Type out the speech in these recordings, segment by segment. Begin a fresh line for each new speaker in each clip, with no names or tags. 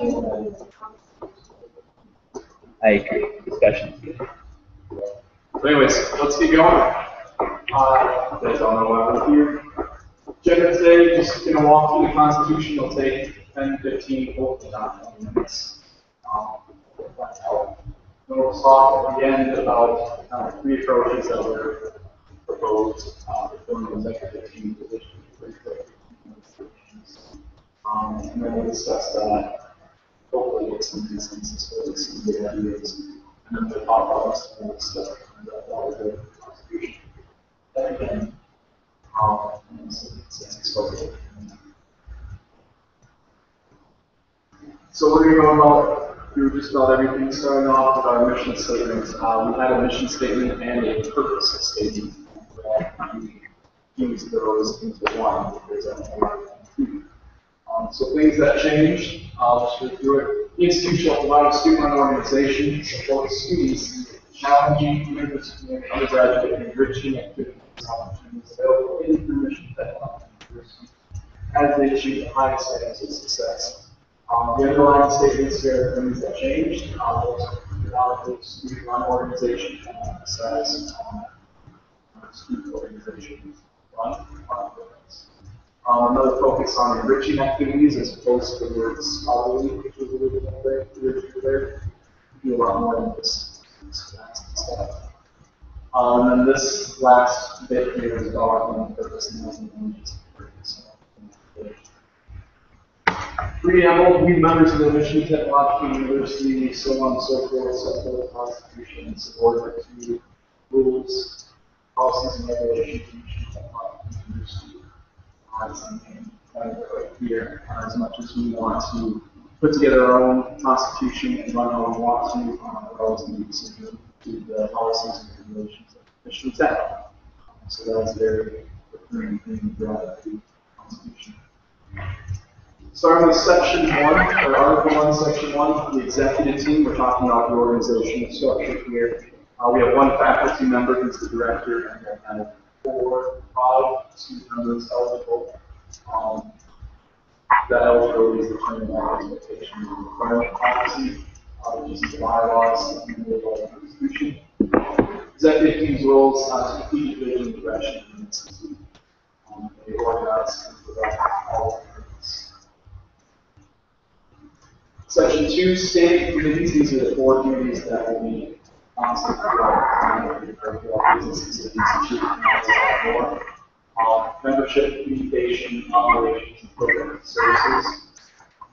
I agree. Discussion.
So anyways, let's get going. Uh, know why we're here. Agenda today, just gonna walk through the Constitution, it'll take 10, 15, hopefully not 20 minutes. Um. We'll talk at the end about uh, three approaches that were proposed uh, the executive team position. Um, and then we'll discuss that, get some ideas. And talk about some of stuff that the Constitution. Then again, um, it's. So we're gonna go about, do just about everything, starting off with our mission statement. Uh, we had a mission statement and a purpose statement. that we Fused those into one, because that's and. Um, so things that changed, I'll just go through it. The institute shall provide student-run organization to support students challenging interdisciplinary undergraduate enriching activities and opportunities available in technology university as they achieve the highest standards of success. Um, the underlying statements here are things that changed. Uh, those a student-run organization and emphasize um, student organizations run programs. Um, another focus on enriching activities as opposed to the word scholarly, which was originally there, originally there. Do a lot more than this. Um, and then this last bit here is about um, purpose and purpose. Preamble, we members of the Michigan Technological University, so on and so forth, so forth, Constitution, and subordinate to rules, policies, and regulations of Michigan Technological University on and here, as much as we want to put together our own constitution and run our own we're always going to be subject to the policies and regulations of Michigan Tech. So that is very recurring thing throughout the constitution. Starting with section one, or article one, section one, the executive team, we're talking about the organizational structure here. Uh, we have one faculty member who's the director, and kind of four, five student members eligible. Um, that eligibility is determined by expectation of requirement policy, uh, which is the bylaws and the law constitution. Executive team's roles, uh, strategic vision, direction, and institute. Um, they organize and provide all of this. Section two, state committees, these are the four committees that will be the and membership, communication, operations, and program services.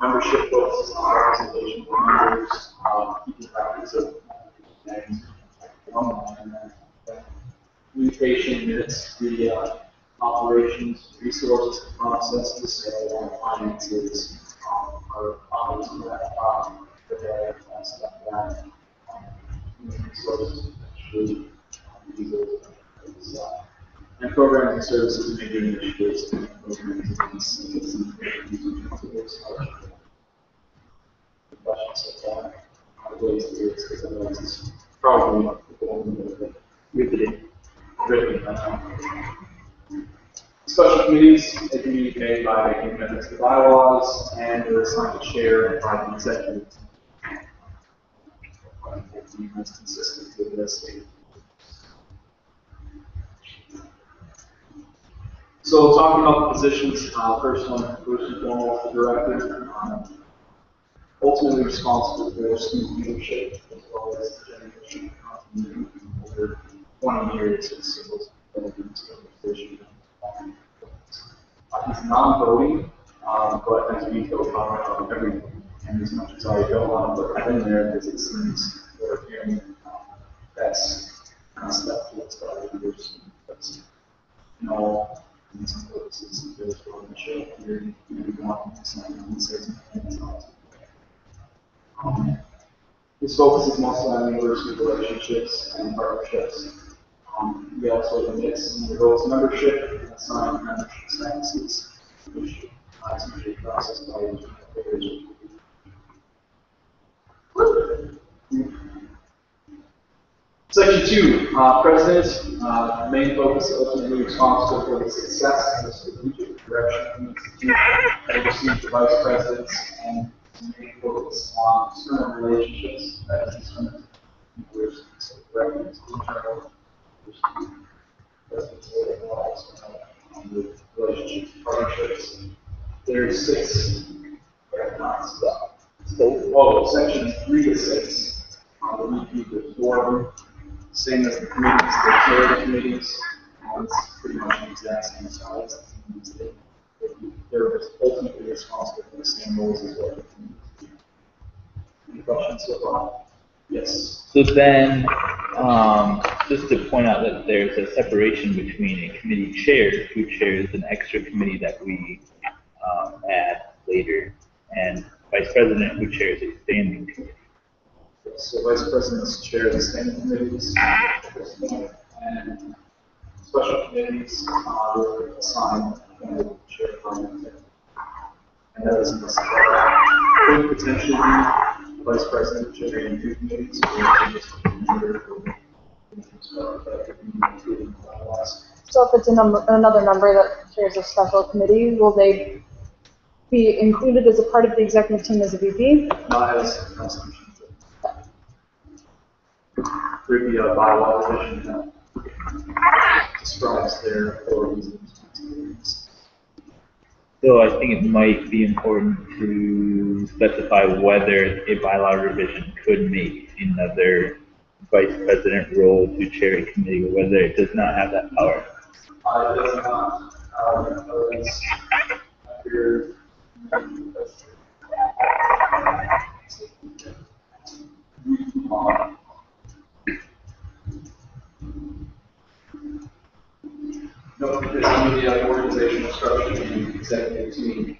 Membership focuses on representation of members, um, keeping records of things, and communication minutes, the uh, operations, resources, processes, so uh, finances, um, are obviously that, um, the and stuff like that. Um, human resources, actually, um, these are, is, uh, and programs and services may be initiatives probably riveting. um, Special committees, can be made by making amendments to bylaws and they're assigned a chair and by the That's consistent with this. So talking about positions, uh, first one, first and foremost, the director, um, ultimately responsible for student leadership as well as the generation continuity over twenty years of civil development organization. Um, uh, He's non-voting, um, but as we go on everything, and as much as I don't want to put that in there, because it seems we're hearing, that's that's got that's, you know, in there's one to show here, even certain, it's not. Um, This focuses mostly on university relationships and partnerships. Um, we also have a mix in the goals membership and assigned membership statuses, which uh, is usually processed by Section two, uh, president, uh, main focus ultimately responsible for the success and the strategic direction of the institute, oversees the vice presidents and main focus on external relationships, that is external. There's reference to internal. that's external, um, relationships, partnerships. There's six, recognized stuff.
So,
Oh, section three to six, on the repeat the forum, same as the committees, the chair of the committees, um, it's pretty much the exact same size. They- They're ultimately responsible for the same roles as well. Any questions so far? Yes.
so then, um, just to point out that there's a separation between a committee chair who chairs an extra committee that we, um, add later, and vice president who chairs a standing committee.
So vice presidents chair the standing committees, and special committees, are assigned and chair it. And that is necessary. Could potentially be vice president chairing two committees, or just. So that could be included in the bylaws.
So if it's a number, another member that chairs a special committee, will they be included as a part of the executive team as a VP?
Not as. There'd be a bylaw revision that describes their authorities and responsibilities.
So I think it might be important to specify whether a bylaw revision could make another vice president role to chair a committee, or whether it does not have that power.
Uh, it does not, uh, it's, under, uh, No, because under the uh, organizational structure of the executive team,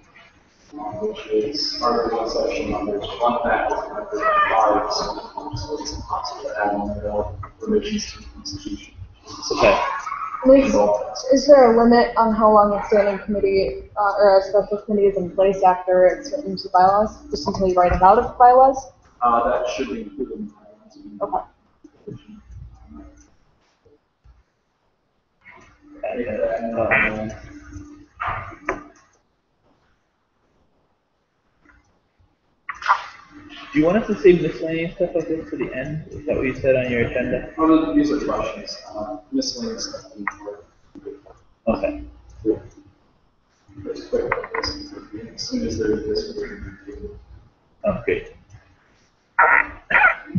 um, which is under one section, um, there's one faculty member and five, so so it's impossible to add on more provisions to the constitution.
Okay.
Is, is there a limit on how long a standing committee, uh, or a special committee is in place after it's written into bylaws? Just until you write it out of the bylaws?
Uh, that should be included in the bylaws.
Okay.
Um, Do you want us to save miscellaneous stuff like this to the end? Is that what you said on your agenda?
Oh, these are questions, uh, miscellaneous stuff.
Okay.
There's as soon as there's this. we can do it.
Sounds great.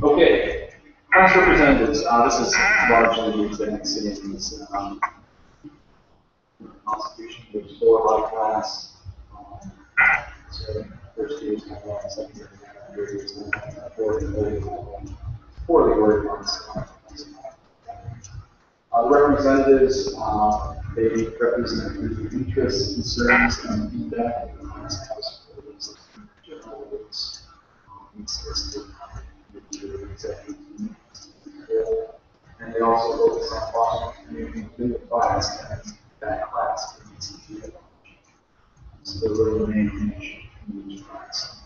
Okay, House Representatives, uh, this is largely the exact same as, um, Constitution, there's four high class. um, So first years have one, second year have one, third years and of the ones. Uh, representatives, uh, they represent the interests, concerns, and feedback of the House House for general rules. the. And they also focus on fostering community within the class and that class for ECT. So they're the main in class.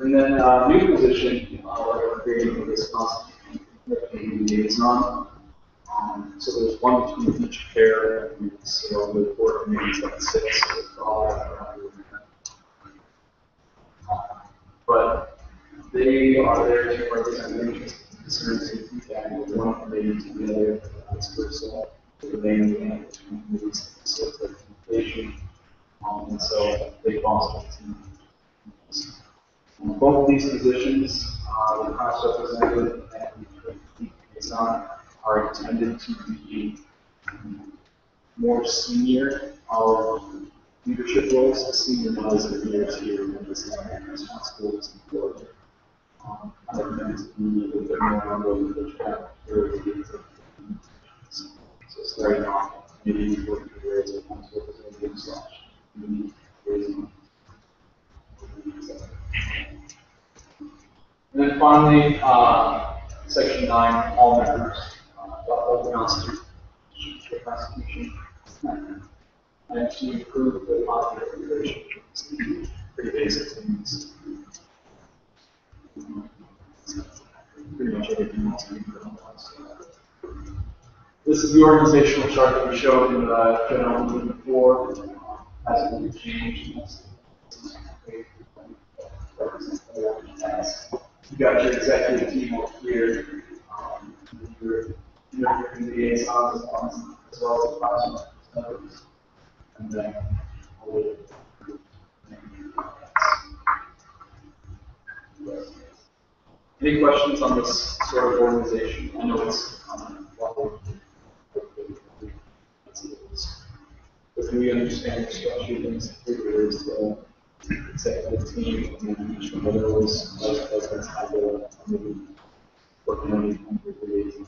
And then, uh, new position, uh, we're creating for this constitution, committee liaison. Um, so there's one between each pair, and so the four committees have six, all. But they are there to represent the interests, concerns, and feedback of one committee to the other, vice versa. The between committees, so a communication, um, and so they foster Both of these positions, uh, the House representative and the liaison are intended to be more senior, uh, leadership roles, senior ones leaders here in this is responsibilities and for. Um, I recommend to be a little bit more on the team. So starting off, maybe working your way as a council representative slash. And then finally, uh, section nine, all members, uh, of the Constitution, Constitution. And to improve the popular relations, pretty basic things. Pretty much everything else we on. This is the organizational chart that we showed in the general meeting before. You got your executive team over here, um, your, your liaisons, as well as the members. And then. Any questions on this sort of organization? I know it's, um, do we understand the structure executive uh, team, and each one of those uh, vice presidents a, maybe, working on the.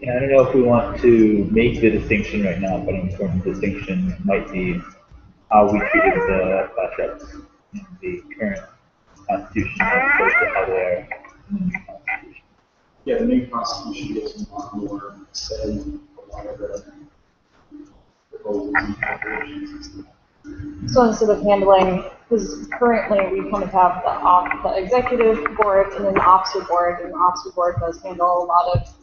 Yeah, I don't know if we want to make the distinction right now, but an important distinction might be how we treated the class in the current constitution as opposed to how they are in the new constitution.
Yeah, the new constitution them a lot more say, a lot of the. Um, Operations.
So instead of handling, because currently we kind of have the op, the executive board and then the officer board, and the officer board does handle a lot of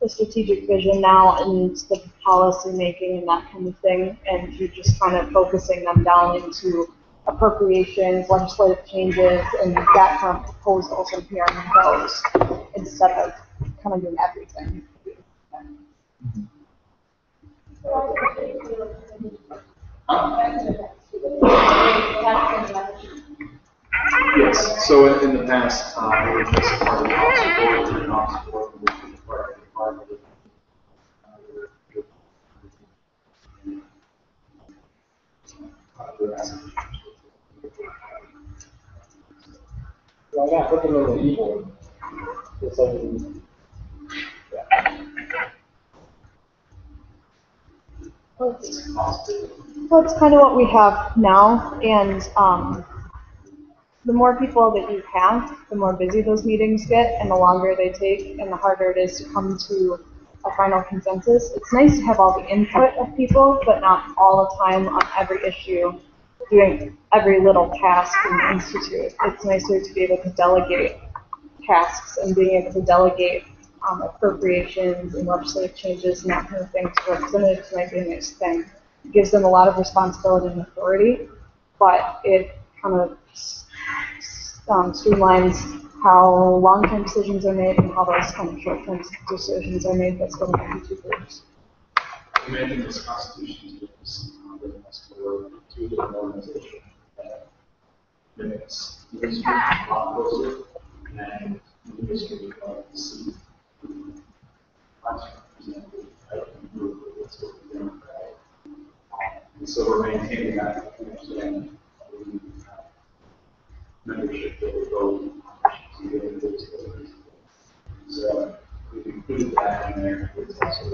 the strategic vision now and the policy making and that kind of thing, and you're just kind of focusing them down into appropriations, legislative changes, and that kind of proposals and hearing those, instead of kind of doing everything.
Yes, so in, in the past, uh, it was just part of the officer board, and an officer board, which was part of the department. Uh,
Well, I'm not looking at the evil. It's like,
Well, it's kind of what we have now, and, um, the more people that you have, the more busy those meetings get, and the longer they take, and the harder it is to come to a final consensus. It's nice to have all the input of people, but not all the time on every issue, doing every little task in the institute. It's nicer to be able to delegate tasks and being able to delegate um, appropriations and legislative changes and that kind of thing to representatives might be a nice thing. It gives them a lot of responsibility and authority, but it kind of um, streamlines how long-term decisions are made and how those kind of short-term decisions are made that's going to be two groups.
Imagine this constitution gives, uh, the next board to the organization that limits the history a lot and the history of the and so we're maintaining that, we membership that those. So included that in there, it's also.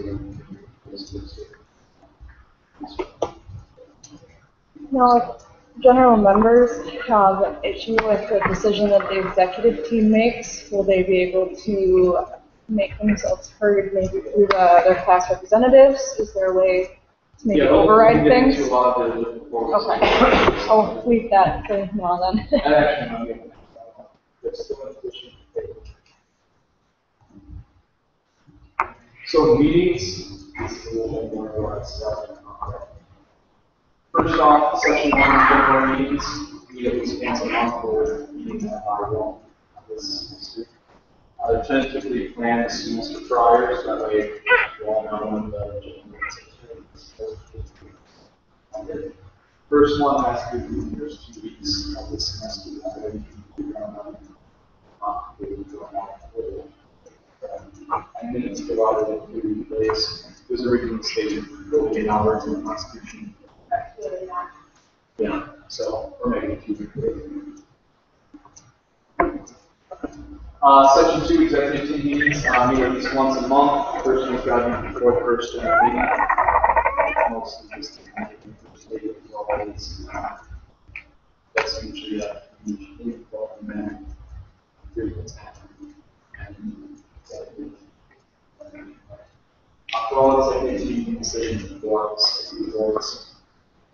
Now, general members have an issue with the decision that the executive team makes, will they be able to make themselves heard maybe through the, their class representatives? Is there a way to maybe
Yeah,
override
we'll get into
things?
A lot of the, the.
Okay, I'll leave that for now then.
That actually might be a- that's still an addition. So meetings, is a little bit more of our stuff. First off, section one, general meetings, meet at least once a month for meeting that I will. This Uh, tentatively plan the students for priors, that way you all know when the. First one has to be the first two weeks of the semester. that way you can, um, uh, we can go on with, uh, And minutes provided in thirty days, it was originally stated forty-eight hours in the constitution. Yeah, so we're making a few. Uh, section two, executive team meetings, uh, meet at least once a month, first one's got to be before the first general meeting. Most of this, kind of, state as, uh, that's usually, uh, usually, here's what's happening. Uh, For all executive team boards,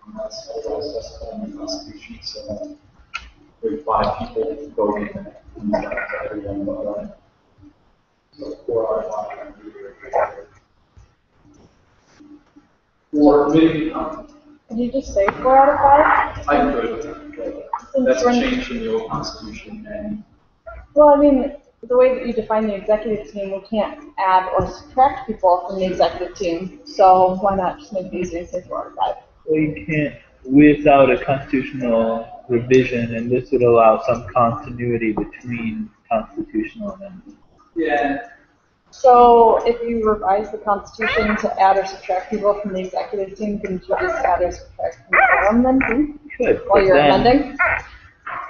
and that's the constitution, so five people voting, or.
Did you just say four out of five?
I could. That's a change from the old constitution.
Well, I mean, the way that you define the executive team, we can't add or subtract people from the executive team. So why not just make it easier and say four out of five?
Well, you can't without a constitutional revision, and this would allow some continuity between constitutional amendments.
Yeah.
So if you revise the constitution to add or subtract people from the executive team, can you just add or subtract from the forum then too?
Good.
While you're
Then
amending?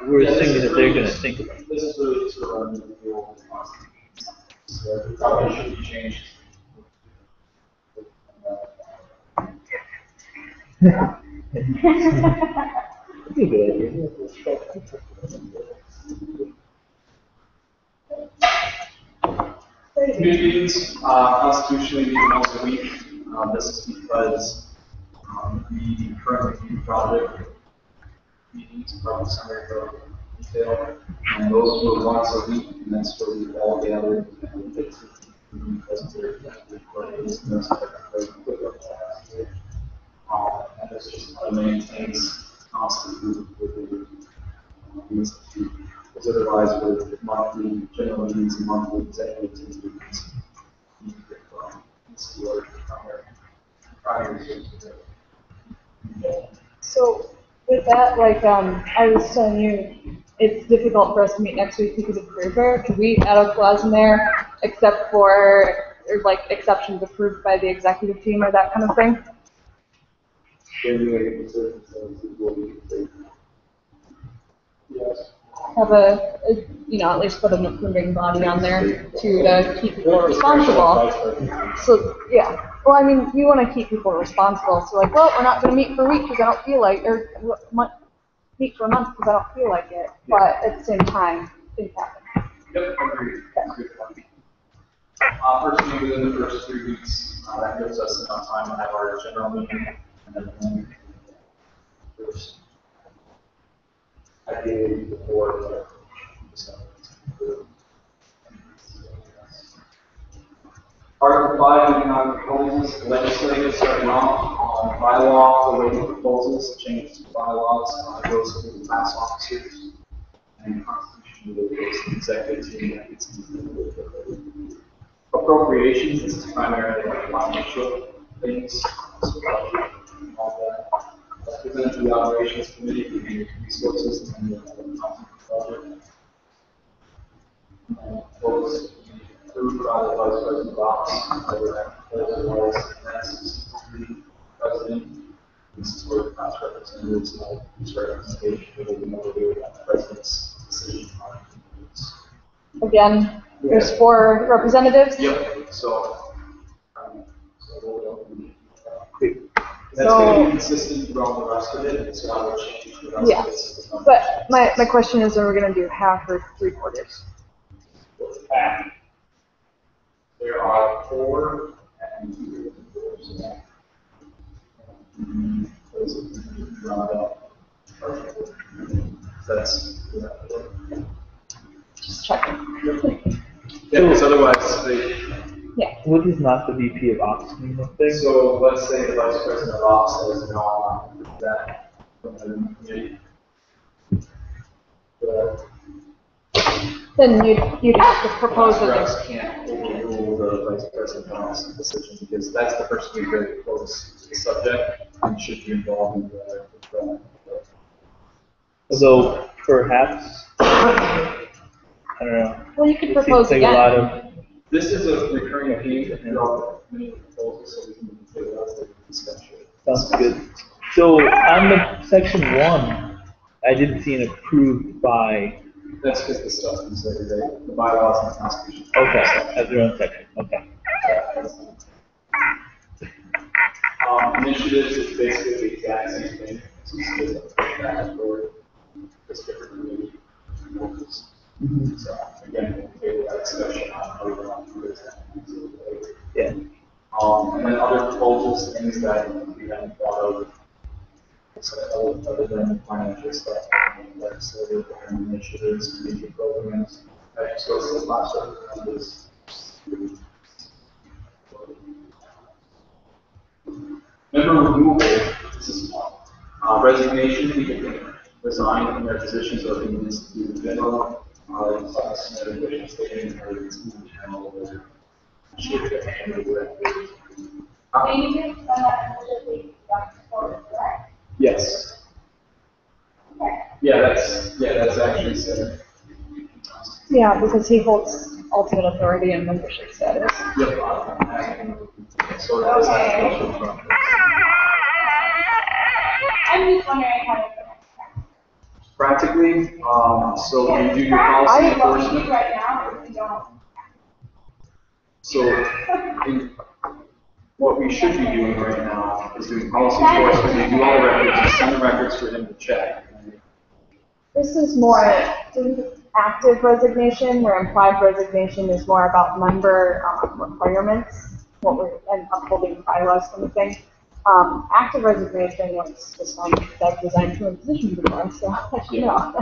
We're assuming that they're gonna think about it.
Meetings, uh, constitutionally meet once a week. This is because, um, we currently do project meetings, project summary for detail. And those were once a week, and that's where we all gather and we get to the presentation, recording this, and those. Um, maintains constant movement. Because otherwise, with monthly general meetings and monthly executive teams, we need to get from.
So with that, like, um, I was telling you, it's difficult for us to meet next week because of career fair. Could we add a clause in there except for, or like exceptions approved by the executive team or that kind of thing?
Yes.
Have a, a- you know, at least put an approving body on there to, to keep people responsible. So, yeah, well, I mean, you wanna keep people responsible, so like, well, we're not gonna meet for a week because I don't feel like, or mon- meet for a month because I don't feel like it, but at the same time, things happen.
Yep, agreed. Uh, personally, within the first three weeks, uh, that gives us enough time to have our general meeting the. Article five, moving on proposals, legislative, starting off on bylaw, related proposals, changes to bylaws, uh, goes to the class officers and constitution related to the executive team that gets into appropriations, this is primarily like financial things, so presented to the operations the resources, and the budget. And the vice president president the the class representatives, representation, they will know the president's decision on.
Again, there's four representatives.
Yep, so. um, so we'll, uh, That's
So-
gonna be consistent throughout the rest of it, it's not change for the rest
Yeah,
of it. so
But my, my question is, are we gonna do half or three quarters? Half.
There are four and. Those are drawn up. That's.
Just checking.
Yeah, because otherwise, they,
Yeah,
What does not the VP of Ops mean up there?
so let's say the vice president of ops says, no, I'm not that from the committee. The
then you'd, you'd have to propose that there's,
Reps can't overrule the vice president's decision because that's the person who's very close to the subject and should be involved in the. the-
Although perhaps, I don't know.
well, you could
It
propose
seems like a lot
again.
of,
This is a recurring theme throughout the committee proposals, so we can figure out the discussion.
sounds good. So on the section one, I didn't see an approved by,
That's because the stuff is every day, the bylaws and the constitution.
okay, as their own section, okay.
Um, initiatives is basically the exact same thing. It's just and forth, just different committee.
Yeah.
Um, and then other proposals, things that we haven't thought of. So other, than financial stuff, legislative initiatives, community programs, goes to the last representatives. Member removal, this is one. Uh, resignation, we can resign from their positions or being instituted in general, it's like submit a written statement or it's in general or shake their hand or whatever.
And you did send that initially, that's for, correct?
Yes. Yeah, that's, yeah, that's actually said.
Yeah, because he holds ultimate authority and membership status.
Yep. So that's actually from.
I'm just wondering how to.
Practically, um, so when you do your policy
What
enforcement,
right now, we don't.
so in, what we should be doing right now is doing policy enforcement, we do all the records, you send the records for him to check.
This is more active resignation, where implied resignation is more about member um, requirements, what we're, and upholding bylaws kind of thing. Um, active resignation was just one that resigned from a position before, so, you know.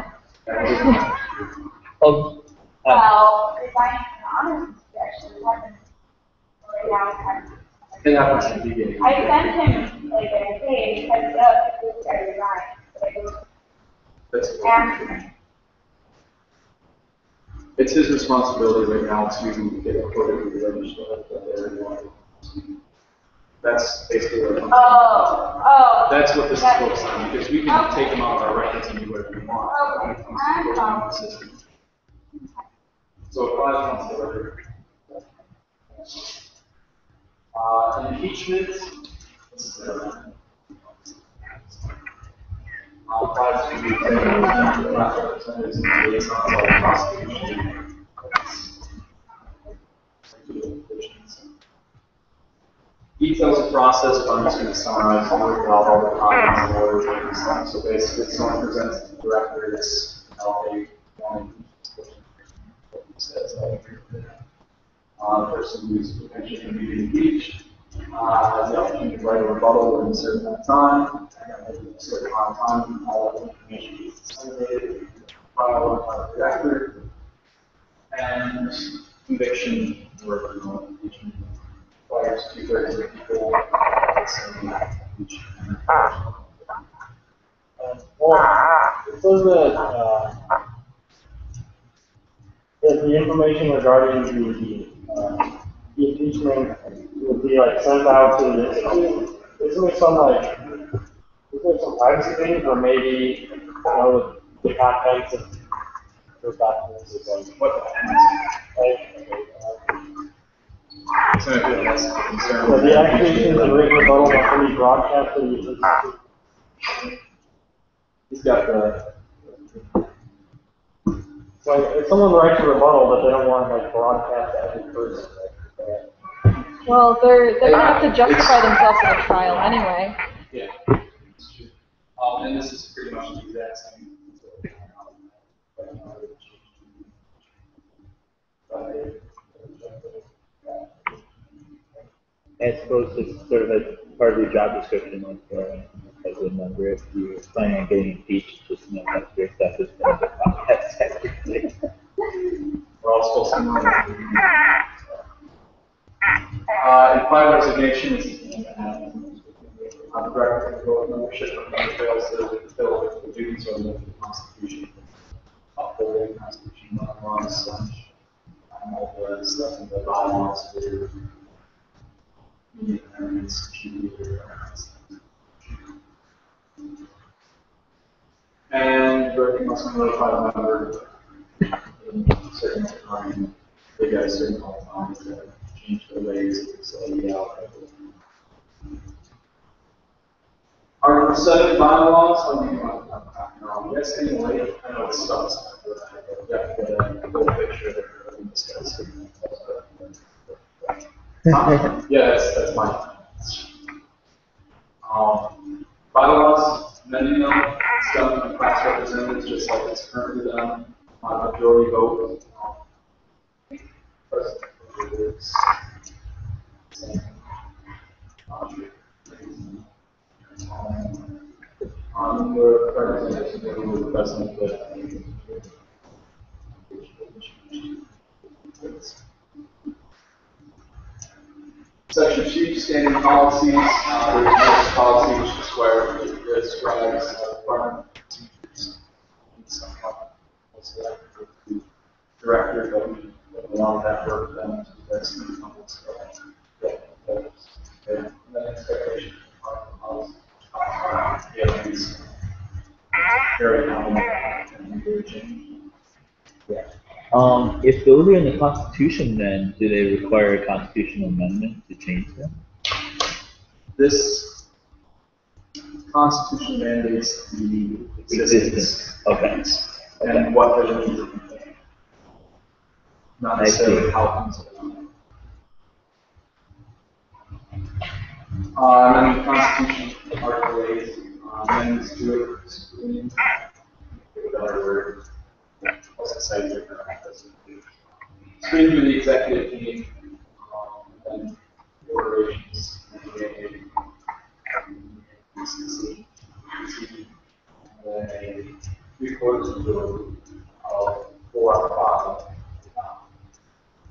Oh, uh,
Well, if I am honest, actually, happens right now, it's kind of-
It happens at the beginning.
I sent him, like, a, hey, heads up, this guy resigned, but
That's,
ask him.
it's his responsibility right now to get recorded with the registrar that they're doing. That's basically what. it comes.
Oh, oh.
That's what this is focused on, because we can take them out of our records and do whatever we want. when it comes to the system. So it applies once the record. Uh, impeachment. this is the- Uh, applies to the executive, class representatives and liaisons prosecution. Details of process, but I'm just gonna summarize, and work out all the comments and order and stuff. So basically, someone presents to the director, you know, they want to. Says, agree with that. Uh, person who's potentially going to be impeached, uh, has the opportunity to write a rebuttal in a certain amount of time, and a certain amount of time, all of the information is disseminated, filed by the director, and conviction, or, know, impeachment requires two thirds of people.
Uh, Well, it says that, uh, that the information regarding the, uh, the impeachment would be like sent out to the, isn't there some like, is there some privacy thing, or maybe, you know, the contents of those documents is like,
What the
like?
So I feel that's a concern.
So the accusations and written rebuttal must be broadcast to the,
He's got the,
so if someone writes a rebuttal, but they don't want to like broadcast to every person, like, uh,
Well, they're, they're gonna have to justify themselves in a trial anyway.
yeah. it's true. Um, and this is pretty much the exact same.
I suppose it's sort of a part of your job description, like, uh, as a member, if you're planning on getting impeached, just know that your stuff is going to podcast technically.
We're all supposed to know. that. Uh, implied resignation is, uh, the of board membership of member fails to fulfill the duties of the constitution. Upholding constitution bylaws, slash, um, all stuff in the bylaws for And director must notify the member certain time, they got a certain time to change their ways, so yeah. Article seven bylaws, I mean, I'm, I'm anyway, I know it sucks. but I have to get a full picture that we're gonna discuss. Yeah, that's, that's my. Um, bylaws, amending them, it's done class representatives, just like it's currently done, on majority vote. The representatives, who the president, but. Section two, standing policies, uh, this policy which describes, describes uh, department procedures. And some like the Director, but we, that work to the the. And then expectation of policy. Yeah, it's very common and changing.
Um, if those are in the Constitution, then do they require a constitutional amendment to change them?
This Constitution mandates the
Existence,
existence
okay.
and what the needs of the thing. Not
I see.
necessarily how things are done. Uh, and then the Constitution, Article eight, uh, amendments to it, screen, a better word. What's the site there? Screen through the executive team, um, and the out of five.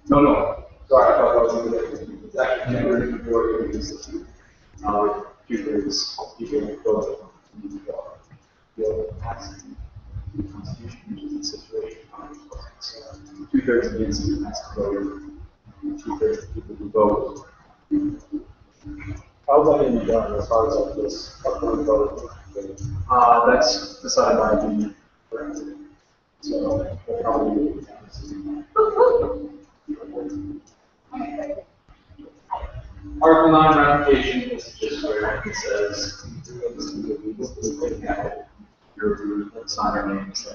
No, no, sorry, I thought that was the, it's the. Feel passed the constitution, which the situation. Two thirds of the institute has to vote, two thirds of people who vote.
How's that gonna be done as far as like this upcoming vote?
Uh, that's decided by the. Article nine ratification is just where it says. Your group, sign our names.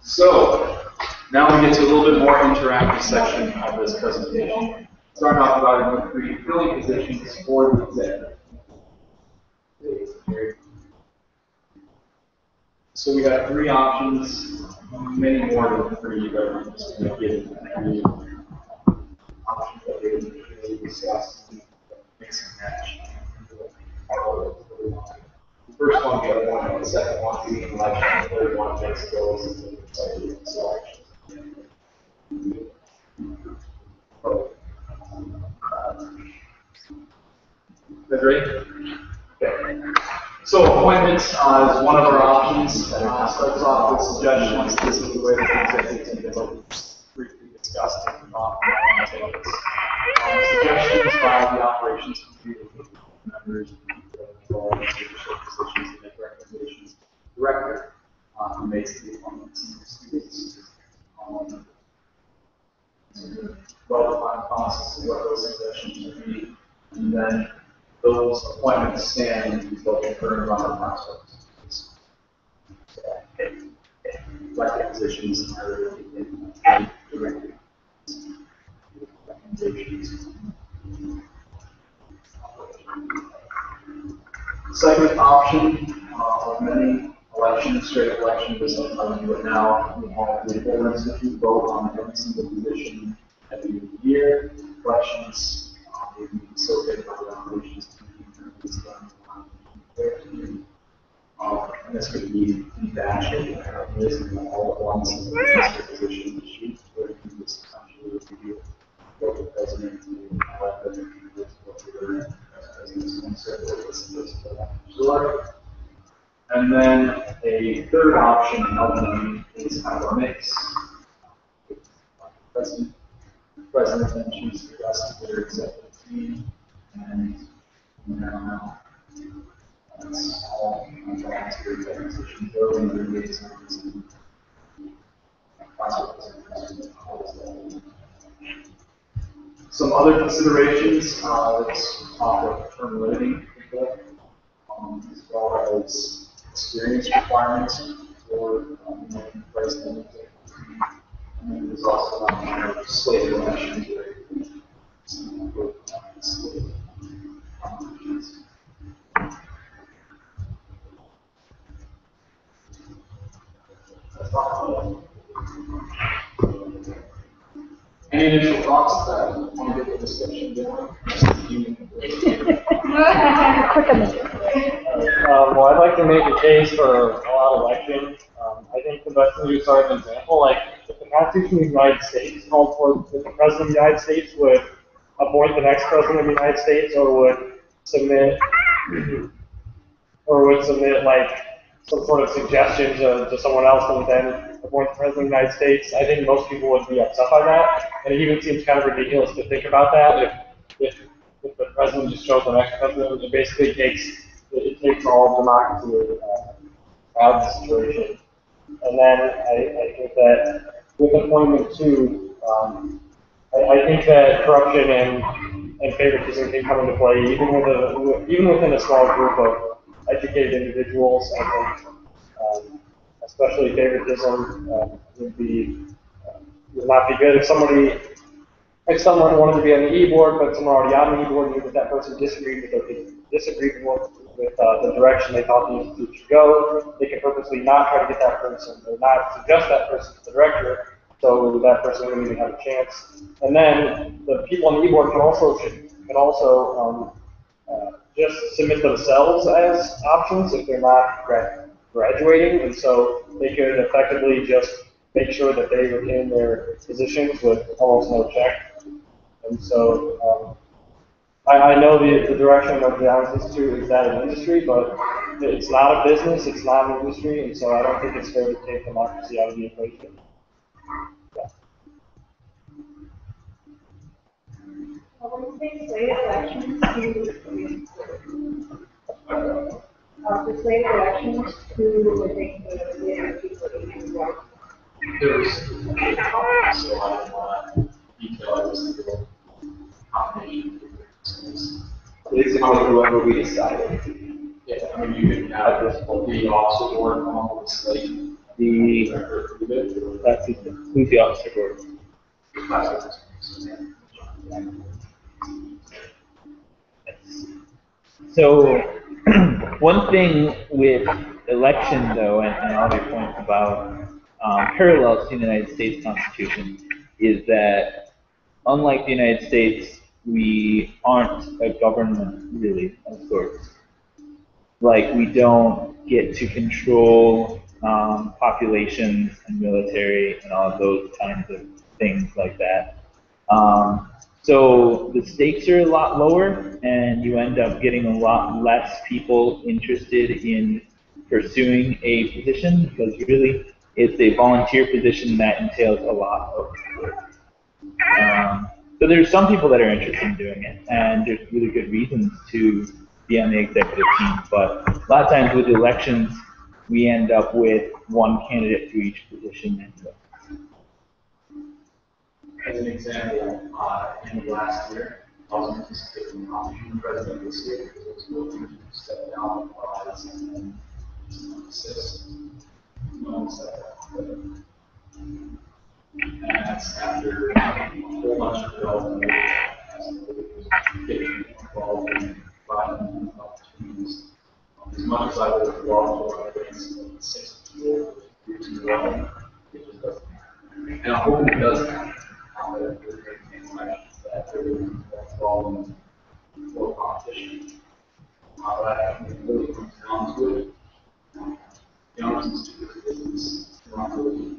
so. Now we get to a little bit more interactive section of this presentation. Starting off about the three filling positions for the executive. So we have three options, many more than three, but I'm just going to give three options that we really discussed, mix and match. The first one, we have one, the second one, the election, the third one, makes goals and the selection. Ready? Okay. So appointments uh, is one of our options. Uh, starts off with suggestions. This is the way that the executive team has briefly discussed and thought. Um, Suggestions by the operations committee members, in leadership positions and recommendations. Director uh, who makes the appointments and students. Um, well-defined process of what those suggestions would be. And then those appointments stand until confirmed by the process. Elected positions are in directed. Second option uh, of many elections, straight elections, is how we do it now. We have the full institute vote on every single position at the end of the year. Elections, uh, may be facilitated by the operations team. and done on their team. And this could be batch or uh, this is all at once in the district position sheet where you can just actually review what the president and what the what the president's going to what And then a third option, ultimately, is of a mix. President, president and chief the rest of their executive team, and out. That's all position, building liaisons and. Some other considerations, uh, that's off of term people, um, as well as experience requirements for, um. And there's also a of of um, elections. That's all. Any initial thoughts that want to get the discussion going?
Um, well, I'd like to make a case for a lot election. Um, I think the best thing to is start an example, like, if the Constitution of the United States called for that the President of the United States would appoint the next President of the United States or would submit, or would submit like some sort of suggestion to, to someone else and then appoint the President of the United States, I think most people would be upset by that. And it even seems kind of ridiculous to think about that if, if, the President just chose the next President, it basically takes, it takes all of democracy uh, out of the situation. And then I, I think that with appointment two, um, I, I think that corruption and, and favoritism can come into play even with a, even within a small group of educated individuals. I think, um, especially favoritism uh, would be uh, would not be good if somebody if someone wanted to be on the e-board, but someone already on the e-board knew that that person disagreed with the, disagreed with, with uh, the direction they thought the institute should go, they could purposely not try to get that person, or not suggest that person to the director, so that person wouldn't even have a chance. And then the people on the e-board can also can also um, uh, just submit themselves as options if they're not gra- graduating, and so they could effectively just make sure that they retain their positions with almost no check. And so, um, I, I know the, the direction of the Alliance Institute is that of industry, but it's not a business, it's not an industry, and so I don't think it's fair to take democracy out of the equation. Yeah.
Well, we say slated elections to, uh, the slated elections to, I think, the, the, people in New York.
There's, so I don't want to detail every single combination.
Basically, whoever we decided.
Yeah, I mean, you can have the officer board on the slate.
The, that's, who's the- who's the officer board? So, one thing with election though, and, and all your points about um, parallels to the United States Constitution, is that unlike the United States, we aren't a government really of sorts. Like we don't get to control um, populations and military and all those kinds of things like that. Um, so the stakes are a lot lower, and you end up getting a lot less people interested in pursuing a position because really it's a volunteer position that entails a lot of work. Um, so there's some people that are interested in doing it, and there's really good reasons to be on the executive team. But a lot of times with elections, we end up with one candidate for each position.
As an example, uh, in the last year, I was anticipating the president this year, I was to step down, said that. That's after a whole bunch of development, involved in finding opportunities. As much as I would have loved to have six well, it just doesn't. And I hope it does happen. uh, that there will be more for competition. Uh, but I think it really comes down to it. Um, of business, not really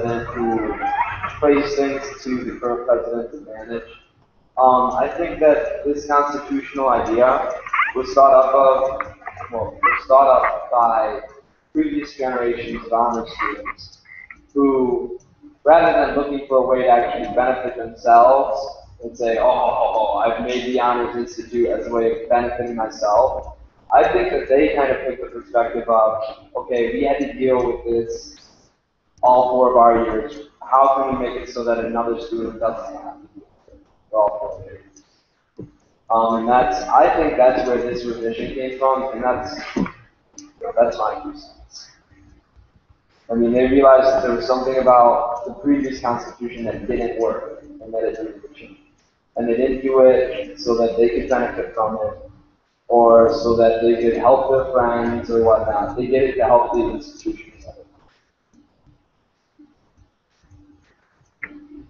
president
who things to the current president's advantage. Um, I think that this constitutional idea was thought up of, well, was thought up by previous generations of honor students who, rather than looking for a way to actually benefit themselves and say, oh, oh, I've made the Honors Institute as a way of benefiting myself, I think that they kind of took the perspective of, okay, we had to deal with this all four of our years. How can we make it so that another student doesn't have all four years? Um, and that's, I think that's where this revision came from, and that's, that's my cents. I mean, they realized that there was something about the previous constitution that didn't work, and that it needed to change. And they didn't do it so that they could benefit from it, or so that they could help their friends or whatnot. They did it to help the institutions.
But I'm sure that, uh, anything be made for, uh, more, the more predictable doing their jobs. The entire use services help, uh, as many members as possible, are all evaluated. And, um, the, other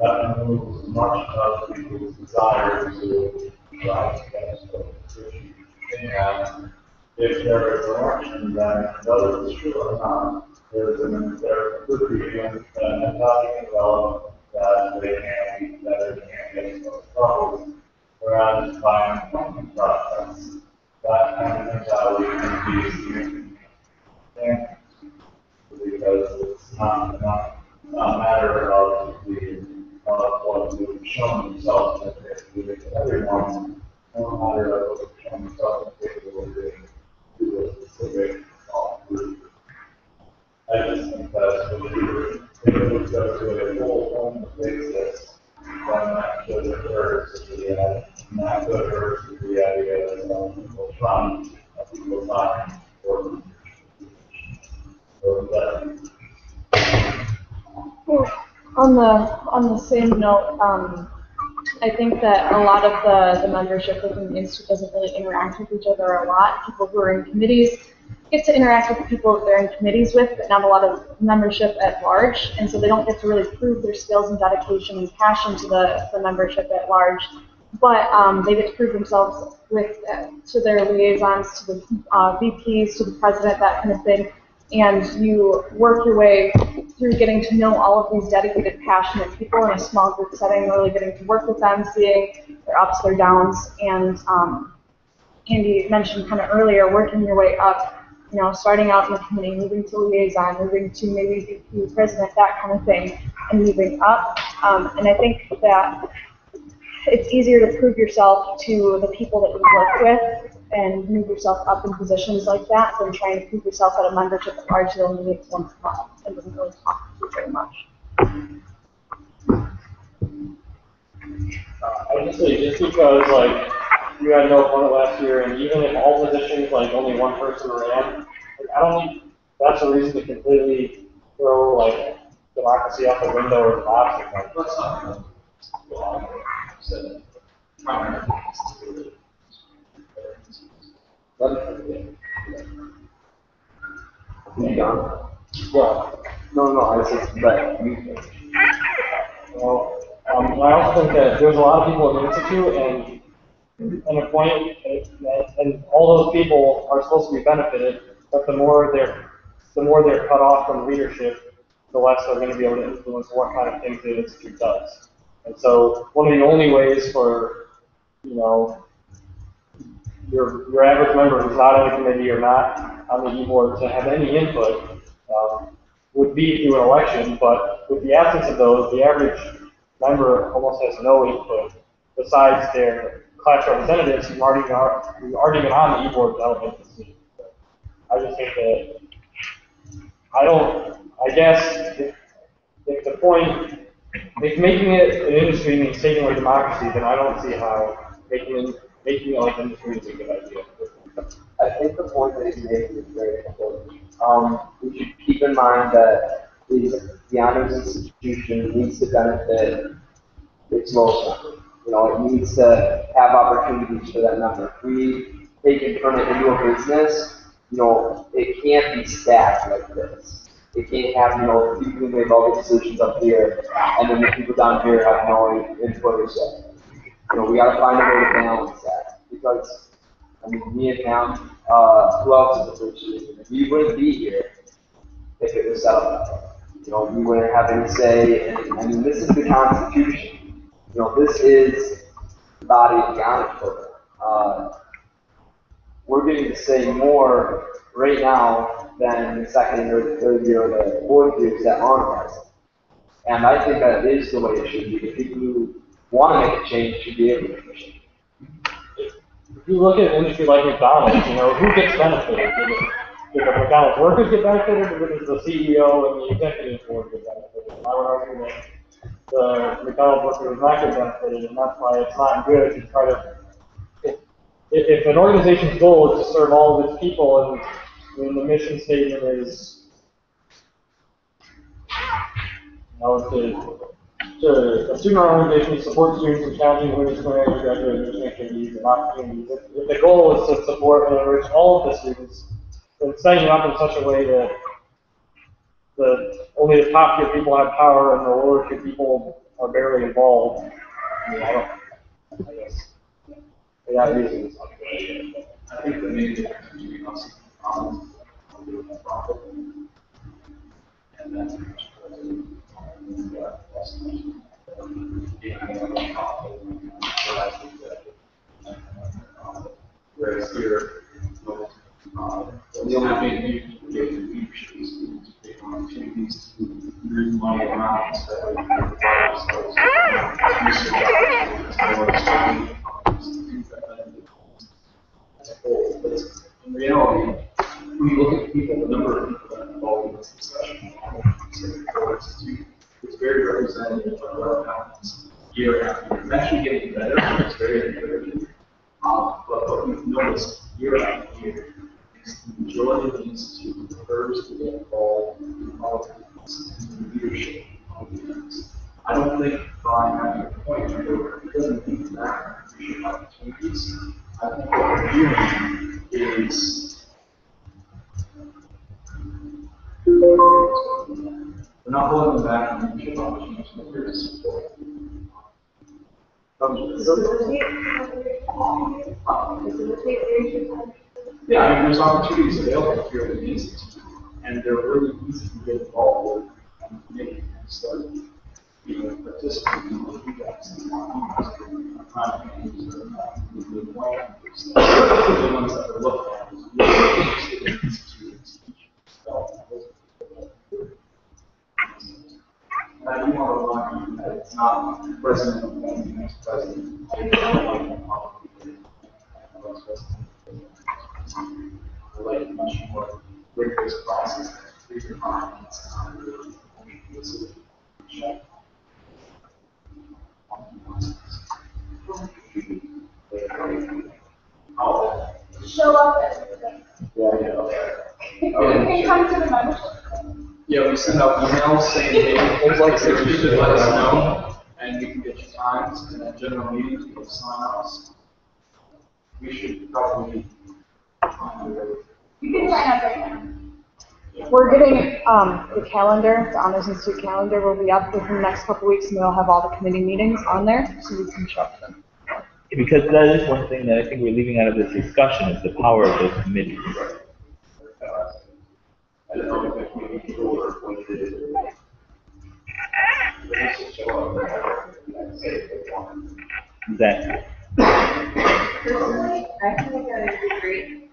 that removes much of people's desire to rise against the position. And if there is election, then whether it's true or not, there's an, there could be an mentality developed that they can't be better, they can't get those problems. Whereas by an appointment process, that kind of mentality can be significant. Because it's not, not, not a matter of the, of what you've shown themselves that have to everyone, no matter what you've shown that to a specific small group. I just think that when you, if it was go to a full home basis, then that occur to the, not good occur to the idea that some people trying, uh, people for. So that,
Well, On the, on the same note, um, I think that a lot of the, the membership within the institute doesn't really interact with each other a lot. People who are in committees get to interact with the people that they're in committees with, but not a lot of membership at large. And so they don't get to really prove their skills and dedication and passion to the, the membership at large. But um, they get to prove themselves with uh, to their liaisons, to the uh, VPs, to the president, that kind of thing. And you work your way through getting to know all of these dedicated, passionate people in a small group setting, really getting to work with them, seeing their ups, their downs, and um, Andy mentioned kind of earlier, working your way up, you know, starting out in the committee, moving to liaison, moving to maybe VP president, that kind of thing, and moving up. Um, and I think that it's easier to prove yourself to the people that you work with and move yourself up in positions like that than trying to prove yourself at a membership that largely only meets once a month and doesn't really talk to you very much.
Uh, I just say, just because, like, you had no opponent last year, and even if all positions, like, only one person ran, like, I don't think that's a reason to completely throw, like, democracy out the window or the option, like,
Let's not. Well, so, primary is
Well,
No, no, I but you.
Well, um, I also think that there's a lot of people in the institute and, and a point, and, all those people are supposed to be benefited, but the more they're, the more they're cut off from leadership, the less they're gonna be able to influence what kind of things the institute does. And so, one of the only ways for, you know, your, your average member who's not on the committee or not on the e-board to have any input, um, would be through an election, but with the absence of those, the average member almost has no input besides their class representatives who aren't even, are- who aren't on the e-board development decision. I just think that, I don't, I guess, if, if the point, if making it an industry means taking away democracy, then I don't see how making making it like industry is a good idea.
I think the point that you make is very important. Um, we should keep in mind that the, the honors institution needs to benefit its most. You know, it needs to have opportunities for that member. If we take and turn it into a business, you know, it can't be staffed like this. It can't have, you know, people who make all the decisions up here, and then the people down here have no input or say. You know, we gotta find a way to balance that, because I mean, me and him, uh, who else is associated? We wouldn't be here if it was up. You know, we wouldn't have any say, and, I mean, this is the Constitution. You know, this is the body of honor program. Uh, we're getting to say more right now than the second or the third year or the fourth years that aren't present. And I think that is the way it should be. The people who want to make a change should be able to make a change.
If you look at an industry like McDonald's, you know, who gets benefited? The, do the McDonald's workers get benefited, or the CEO and the executive board get benefited? I would argue that the McDonald's workers not get benefited, and that's why it's not good to try to, if, if an organization's goal is to serve all of its people, and when the mission statement is, you know, to, to, a student organization support students in challenging women's and graduate admission activities and opportunities. If, if the goal is to support and enrich all of the students, then setting it up in such a way that the, only the top tier people have power and the lower tier people are barely involved, I mean, I don't, I guess, for that reason.
I think the main difference between us and um, doing the profit. And then. Here, the only thing you is money around. But in reality, when you look at people, the number of people that are involved in this discussion, it's, it's very representative of what happens year after year. It's actually getting better, but it's very encouraging. Uh, but what we've noticed year after year is the majority of the institute prefers to get involved in politics and leadership the. I don't think by having a point where it doesn't mean that have opportunities. I think what we're doing is we're not holding them back from leadership opportunities, but we're to support. Um, Yeah, I mean, there's opportunities available here the institute, and they're really easy to get involved with and make and start, you know, participating in feedbacks. and I'm trying to use them, uh, with the one, the ones that are looked at, is really interested in development. And I do want to remind you that it's not president of the next president. Like much more rigorous process, bigger minds, not really only is check.
Show up at everything.
Yeah,
can come to the membership.
Yeah, we send out emails saying, hey, things like this, you should let us know, and we can get you times, and at general meetings, we'll sign us. We should probably. find a way.
You can sign up right now.
We're getting, um, the calendar, the Honors Institute calendar will be up within the next couple weeks, and we'll have all the committee meetings on there, so you can show up them.
Because that is one thing that I think we're leaving out of this discussion is the power of those committees.
I don't know if maybe people were appointed
show up, and say if they want.
Exactly.
Personally, I think that it'd be great,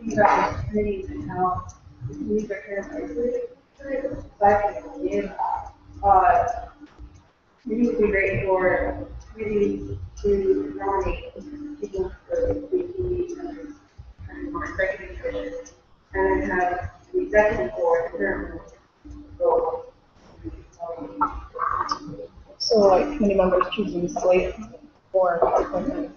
thinking about the committees and how the committees are isolated. So I think, give, uh, it would be great for committees to nominate people for the committee and for executive commission. And then have the executive board go.
So like committee members choosing slate or appointment.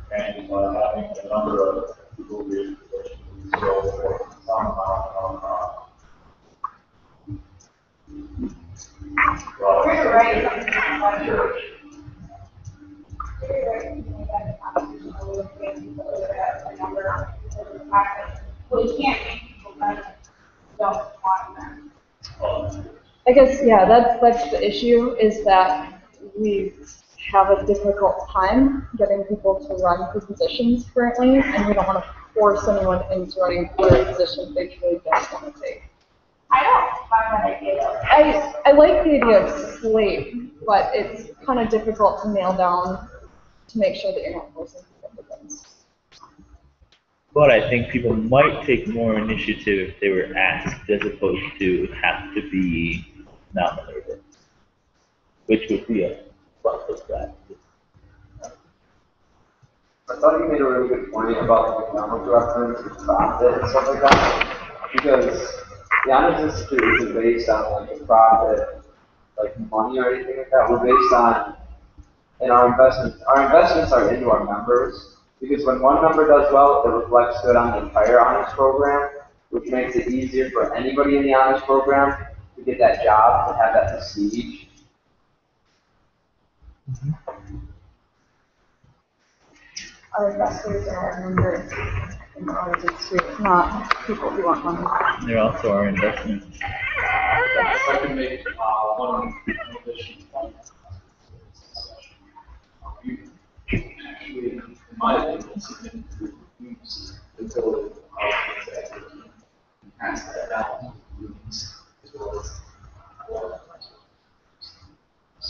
uh, and by having a number of people position, so for some uh.
I guess, yeah, that's, that's the issue, is that we have a difficult time getting people to run for positions currently, and we don't want to force anyone into running for a position they truly don't want to take.
I don't find that idea.
I, I like the idea of slate, but it's kind of difficult to nail down to make sure that you're not forcing people to things.
But I think people might take more initiative if they were asked as opposed to have to be nominated. Which would be a plus of that.
I thought you made a really good point about the economic reference and profit and stuff like that. Because the honors institute isn't based on like a profit, like money or anything like that. We're based on in our investments. Our investments are into our members. Because when one member does well, it reflects good on the entire honors program, which makes it easier for anybody in the honors program to get that job and have that prestige.
Our investors are our members in ours institute, not people who want money.
There also are investments.
If I can make, uh, one additional point. You actually, in my opinion, significantly reduce the ability of the executive team that down as well as.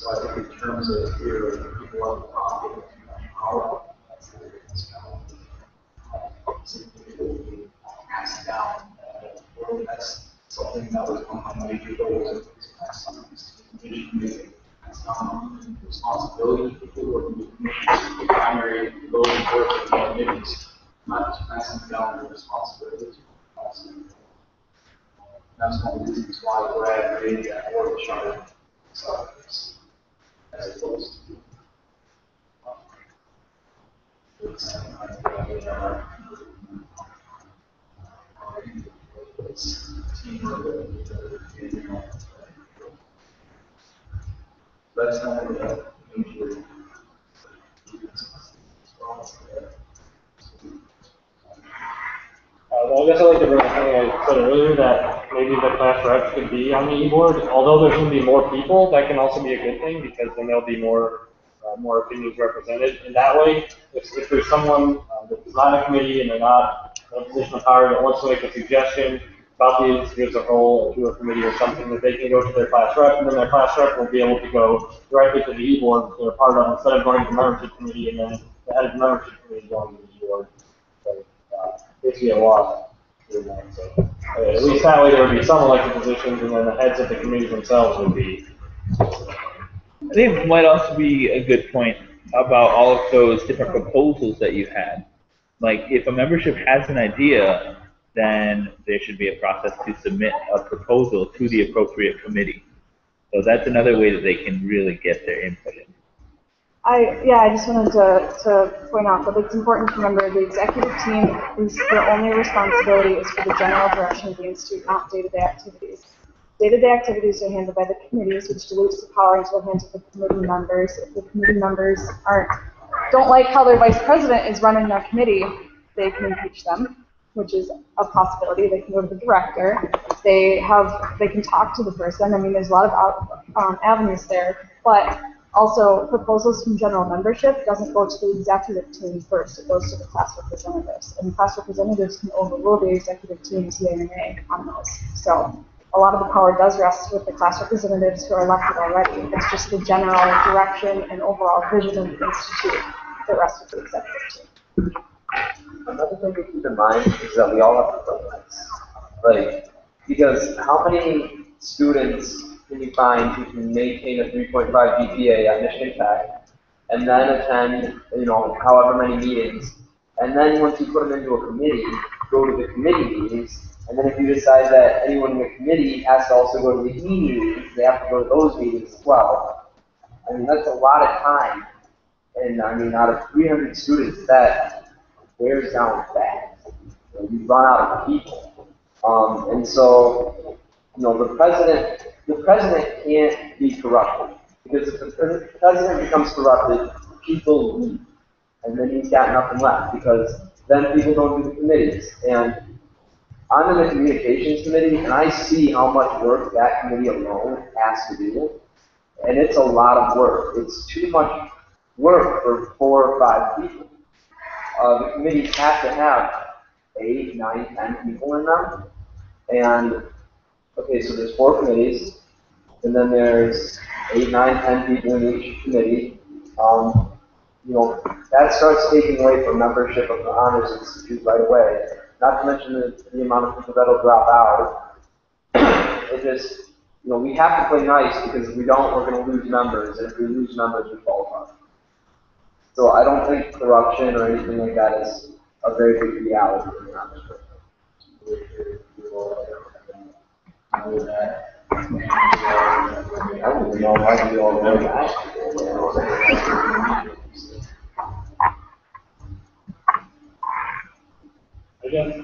Uh, So I think in terms of here, people are confident in our, that's the it's significantly passed down, uh, that's something that was one of my major goals of this past summer, is to envision um, responsibility for people working with the primary for the committees, not just passing down the responsibility. That's one of the reasons why created that org chart. So, That's not what major.
Uh, well, I guess I'd like to bring up I said earlier, that maybe the class reps could be on the e-board. Although there's gonna be more people, that can also be a good thing, because then there'll be more, uh, more opinions represented. In that way, if, if there's someone, uh, that is not a committee and they're not in a position of power that wants to make a suggestion about the institute as a whole, to a committee or something, that they can go to their class rep, and then their class rep will be able to go directly to the e-board that they're part of, instead of going to the membership committee and then the head of the membership committee going to the e-board. Uh, lot doing that, so. uh, At least that way there would be some elected positions, and then the heads of the committees themselves would be.
I think it might also be a good point about all of those different proposals that you had. Like, if a membership has an idea, then there should be a process to submit a proposal to the appropriate committee. So that's another way that they can really get their input in.
I, yeah, I just wanted to, to point out that it's important to remember the executive team is, their only responsibility is for the general direction of the institute, not day-to-day activities. day-to-day activities are handled by the committees, which dilutes the power into the hands of the committee members. If the committee members aren't, don't like how their vice president is running their committee, they can impeach them, which is a possibility. They can go to the director. They have, they can talk to the person. I mean, there's a lot of um, avenues there. But also, proposals from general membership doesn't go to the executive team first. It goes to the class representatives. And class representatives can overrule the executive team's yea or nay on those. So a lot of the power does rest with the class representatives who are elected already. It's just the general direction and overall vision of the institute that rests with the executive team.
Another thing to keep in mind is that we all have preference. Like, because how many students can you find who can maintain a 3.5 GPA at Michigan Tech and then attend, you know, however many meetings? And then once you put them into a committee, go to the committee meetings. And then if you decide that anyone in the committee has to also go to the E meetings, they have to go to those meetings as well. I mean, that's a lot of time. And I mean, out of 300 students, that wears down fast. You, you run out of people. Um, and so, you know, the president, the president can't be corrupted. Because if the president becomes corrupted, people leave. And then he's got nothing left because then people don't do the committees. And I'm in the communications committee and I see how much work that committee alone has to do. And it's a lot of work. It's too much work for four or five people uh, the committees have to have eight, nine, ten people in them. And, okay, so there's four committees, and then there's eight, nine, ten people in each committee. Um, you know, that starts taking away from membership of the Honors Institute right away. Not to mention the, the amount of people that'll drop out. It just, you know, we have to play nice because if we don't, we're gonna lose members, and if we lose members, we fall apart. So I don't think corruption or anything like that is a very big reality in the Amish culture. I don't even know why we all know that.
I guess,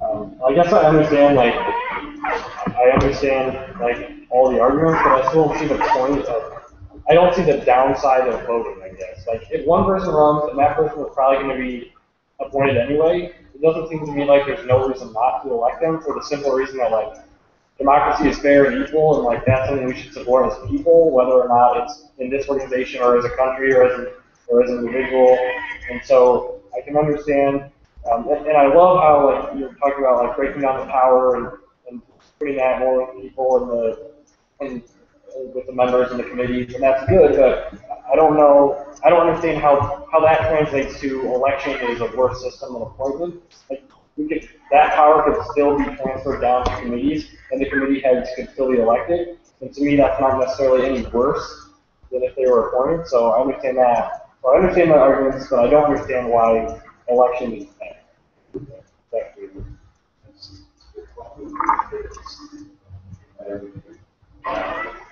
um, I guess I understand, like, I understand, like, all the arguments, but I still don't see the point of, I don't see the downside of voting, I guess. Like, if one person runs and that person is probably gonna be appointed anyway, it doesn't seem to me like there's no reason not to elect them for the simple reason that, like, democracy is fair and equal, and like, that's something we should support as people, whether or not it's in this organization or as a country or as an, or as an individual. And so, I can understand um, and, and I love how like you're talking about like breaking down the power and, and putting that more with people in the in, uh, with the members and the committees, and that's good. But I don't know. I don't understand how how that translates to election is a worse system than appointment. Like we could that power could still be transferred down to committees, and the committee heads could still be elected. And to me, that's not necessarily any worse than if they were appointed. So I understand that. So I understand the arguments, but I don't understand why election is bad. Thank you.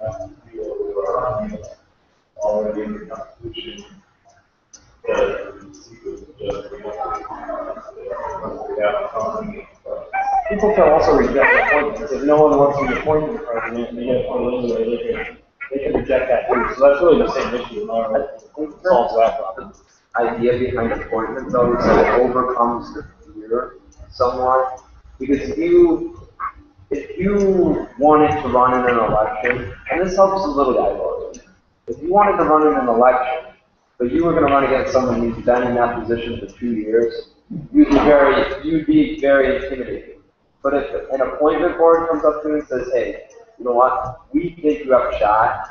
our in
People can also reject appointments. If no one wants appointed the president, they get appointed they can, they can reject that too. So that's really the same issue. Really solves that
idea behind appointment though is that it overcomes the fear somewhat. Because if you, you wanted to run in an election, and this helps the little guy vote, if you wanted to run in an election, but you were gonna run against someone who's been in that position for two years, you'd be very, you'd be very intimidating. But if an appointment board comes up to you and says, hey, you know what, we think you have a shot,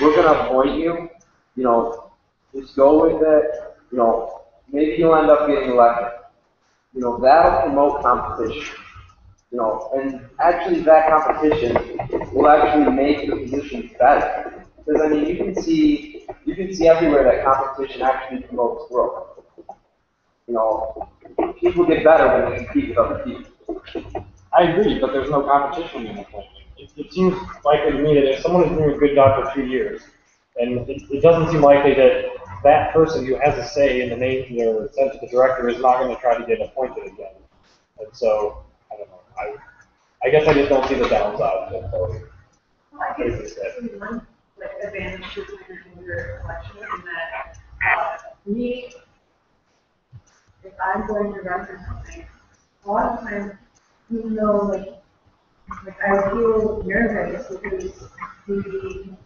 we're gonna appoint you, you know, just go with it, you know, maybe you'll end up getting elected. You know, that'll promote competition. You know, and actually that competition will actually make the positions better. Because I mean, you can see, you can see everywhere that competition actually promotes growth. You know, people get better when they compete with other people.
I agree, but there's no competition in the thing. It, it seems likely to me that if someone is doing a good job for two years, and it, it doesn't seem likely that that person who has a say in the that are sent to the director is not going to try to get appointed again. And so, I don't know, I, I guess I just don't see the downside. of those.
I guess it's one, like, advantage to your election in that, uh, me, if I'm going to for something, a lot of times, even though, like, like, I feel nervous because maybe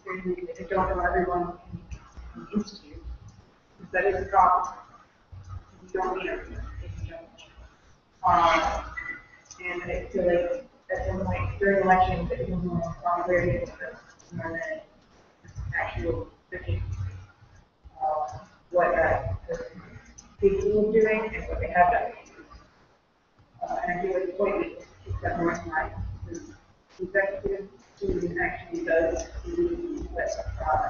I don't know everyone in the institute. That is a problem. You don't need everyone if you don't. Um, and I feel like at some point during elections, it becomes more very different, more than actual picking, uh, what person is capable doing and what they have done. Uh, and I feel like the point is, that more time, the executive student actually does do what, uh,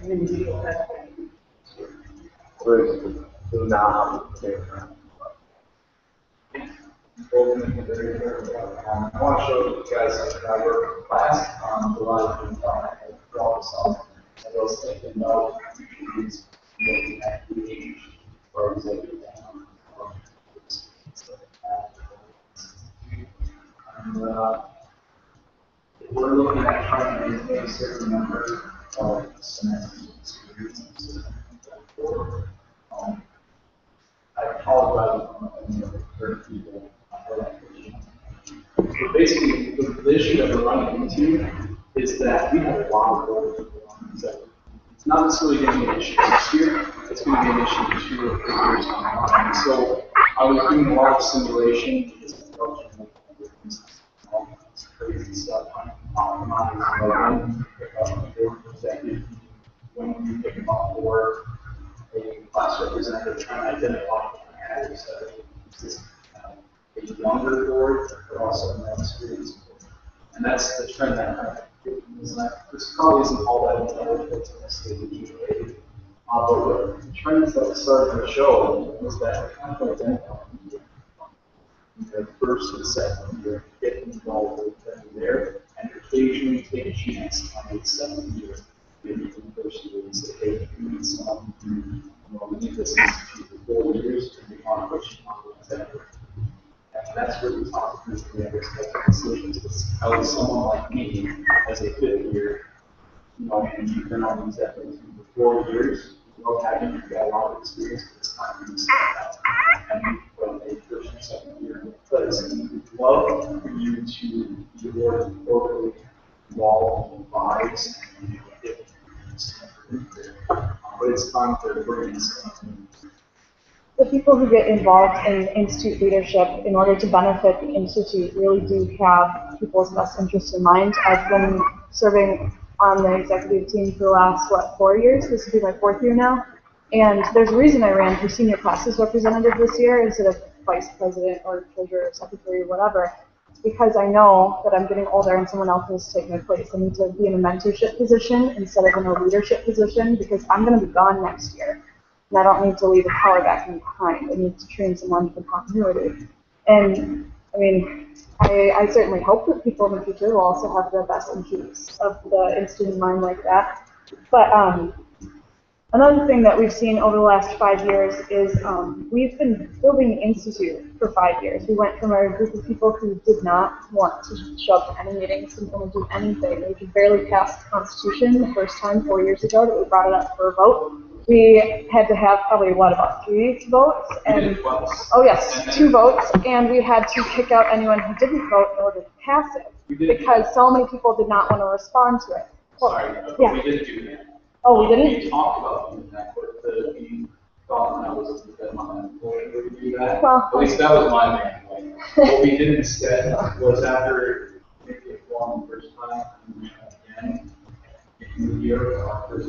an individual has do.
Whereas, so now, okay.
Um, I want to show you guys that I work class, um, a lot of draw this off. And those take the note, you use, looking at the age, or executive. um, And, uh, we're looking at trying to maintain a certain number of semesters. Um, I apologize, you know, for people. For Basically, the issue that we're running into is that we have a lot of roles. So it's not necessarily going to be an issue this year, it's going to be an issue two or three years down the line. So I was doing a lot of simulation. Crazy stuff, optimizing, um, executive, when you pick them up for a class representative trying to identify are just, uh, a younger board, but also a more experienced board. And that's the trend that I'm is that this probably isn't all that intelligent necessarily related. Uh, but the trends that started to show was that kind of identifying the first and second year, get involved with them there, and occasionally take a chance on the second year maybe for the first year and say, hey, we need some, you know, we need this institute for four years, and to push on to that. And that's where we talk to the other decisions, is how is someone like me, as a fifth year, you know, and you've been on these efforts for four years, you know, having, you've got a lot of experience, it's you to step out. And when a first and second year in place, we'd love for you to be more appropriately involved in vibes and you know, if but it's time for brains.
The people who get involved in institute leadership in order to benefit the institute really do have people's best interests in mind. I've been serving on the executive team for the last, what, four years? This will be my fourth year now. And there's a reason I ran for senior classes representative this year instead of vice president or treasurer or secretary or whatever. It's because I know that I'm getting older and someone else needs to take my place. I need to be in a mentorship position instead of in a leadership position because I'm going to be gone next year. And I don't need to leave a power vacuum behind. I need to train someone for continuity. And I mean, I, I certainly hope that people in the future will also have the best interests of the institute in mind like that. But um, Another thing that we've seen over the last five years is um, we've been building the institute for five years. We went from a group of people who did not want to show up to any meetings, didn't want to do anything. We could barely pass the Constitution the first time four years ago that we brought it up for a vote. We had to have probably what about three votes and oh yes, two votes, and we had to kick out anyone who didn't vote in order to pass it because so many people did not want to respond to it. Well,
sorry,
yeah.
we did do that.
Oh, we didn't.
We talked about doing that, but the, thought that was the deadline, we would do that.
Well-
At least that was my main point. What we did instead was after maybe a long first time, and again, in the year, our first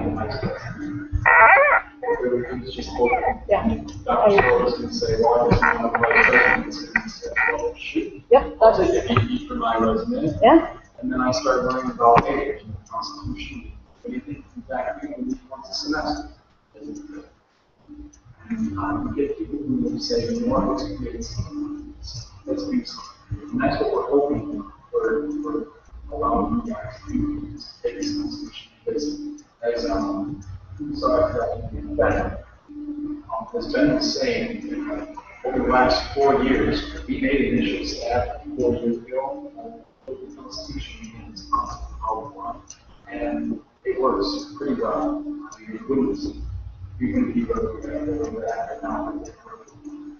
Everything's just open.
Yeah.
Dr. Schwartz can say, well, I just want to write president's well, shoot.
Yep, that's,
take a beat for my resume.
yeah,
And then I started learning about, the Constitution, what do you think in fact we need once a semester? And um, get people who say, what, let's create something, let's do something. And that's what we're hoping for, for allowing you guys to take this Constitution. Because as, um, sorry, Ben, um, as Ben was saying, over the last four years, we made initial staff, four years ago, the Constitution line. And it works pretty well. It wouldn't, you can be right now.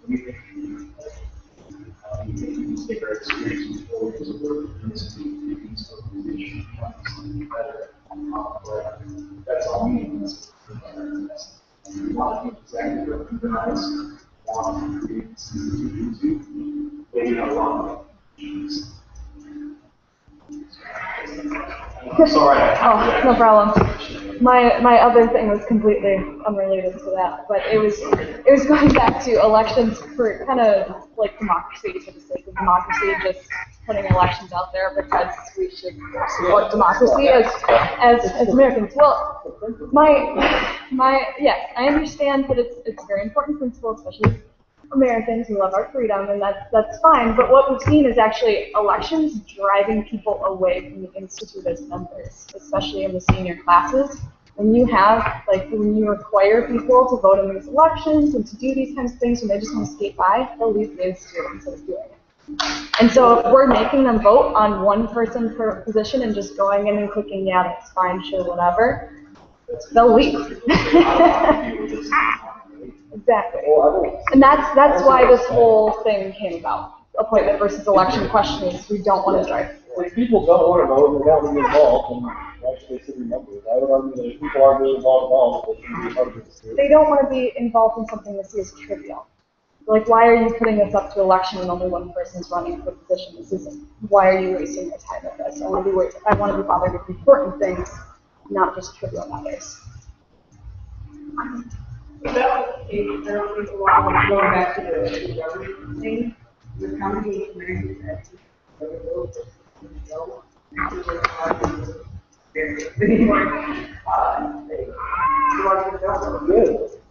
We think, we we can take our experience with four years of work and this we better. That's all we need. To be exactly what you guys want to create institutions to, but we have a lot of issues. I'm sorry.
oh, no problem. My, my other thing was completely unrelated to that, but it was, it was going back to elections for kind of like democracy, for the sake of democracy, just putting elections out there because we should support democracy as, as, as Americans. Well, my, my, yes, I understand that it's, it's a very important principle, especially Americans who love our freedom, and that's, that's fine, but what we've seen is actually elections driving people away from the Institute as members, especially in the senior classes. When you have, like, when you require people to vote in these elections and to do these kinds of things, when they just want to skate by, they'll leave the Institute instead of doing it. And so if we're making them vote on one person per position and just going in and clicking, yeah, that's fine, sure, whatever, they'll leave. Exactly.
Well, I don't,
And that's, that's why this whole thing came about. Appointment versus election questions, we don't want to drive.
If people don't want to vote and they don't want to be involved, then why should they sit in members? I would argue that if people are really involved at all, they shouldn't be part of this.
They don't want to be involved in something see as trivial. Like, why are you putting this up to election when only one person's running for position? This isn't, why are you wasting your time with this? I want to be, I want to be bothered with important things, not just trivial matters.
That it, I don't think a lot of going back to the, the government thing, the company Americans that. They, you want to go?
Good.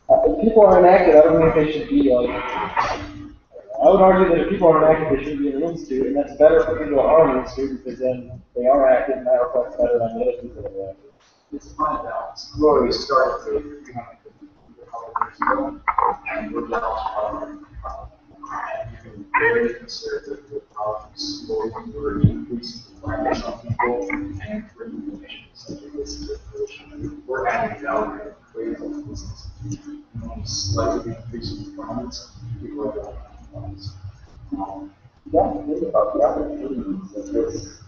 Uh, If people are inactive, I don't think they should be like, I would argue that if people are inactive, they shouldn't be in the institute, and that's better for people that are in the institute, because then they are active, and that reflects better on the other people that are active.
It's fine balance. Already started to, of years ago, and we're to, increasing the requirements on people and to. We're adding value to business. Slightly increasing requirements, people are going. Um,
yeah, think about the opportunities that this,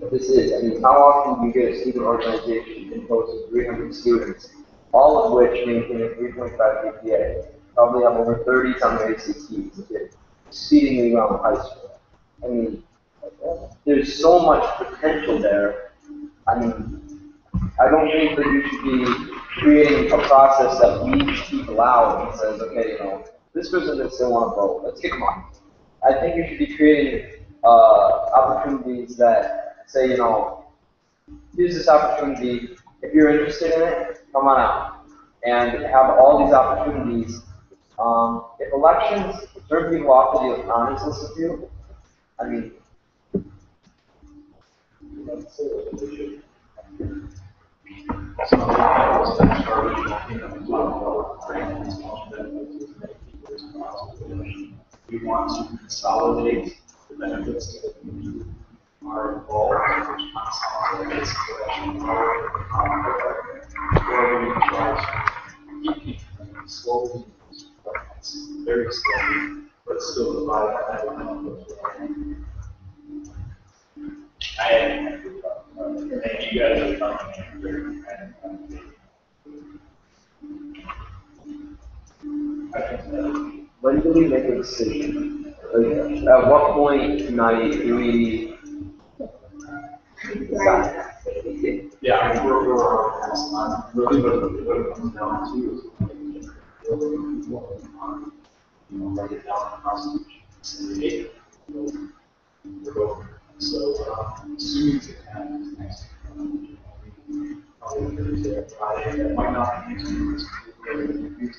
that this is. I mean, how often do you get a student organization composed of three hundred students, all of which maintain a three point five GPA, probably have over thirty on their ACTs, which is exceedingly well in high school. I mean, there's so much potential there. I mean, I don't think that you should be creating a process that weeds people out and says, okay, you know, this person doesn't still want to vote, let's kick them off. I think you should be creating uh, opportunities that say, you know, here's this opportunity. If you're interested in it, come on out and have all these opportunities. Um, if elections turn people off to the with you, I mean.
We want to consolidate the benefits that we are involved in collection slowly, very slowly, but still
you guys coming
When do we make a decision? Like, At what point tonight do we decide?
Yeah, I mean, we're, we're, really, it comes down to. You know, write it down in. So, um, it happens next. Probably might not be used,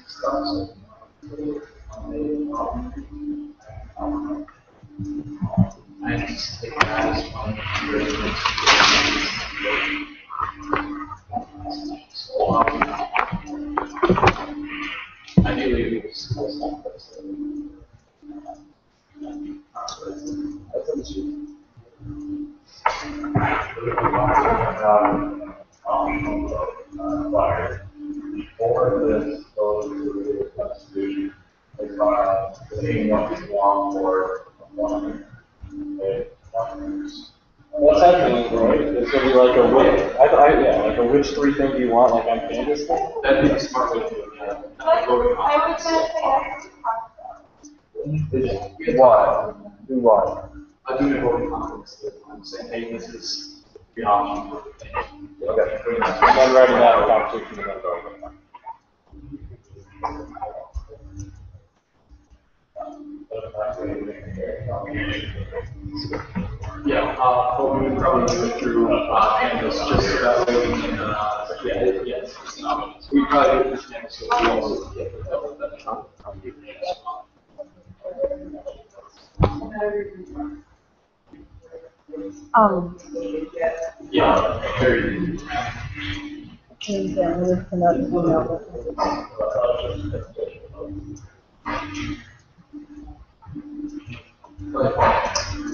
stuff, so. Um, I don't know
and it's the ground is one
of the which three thing do you want, like on Canvas thing?
That'd be a smart way to do it, yeah. Voting on-
I was say that's.
Is what? Do what?
I do a voting confidence, I'm saying, hey, this is the option for the thing.
Okay.
And then writing down the conversation and then voting.
Yeah, uh, but we would probably go through, uh, canvas just so that way we can, uh, yeah, it- yes, not, we probably do this canvas so we also get the double that.
Um,
Yeah, very.
and, uh, I'm gonna send out an email.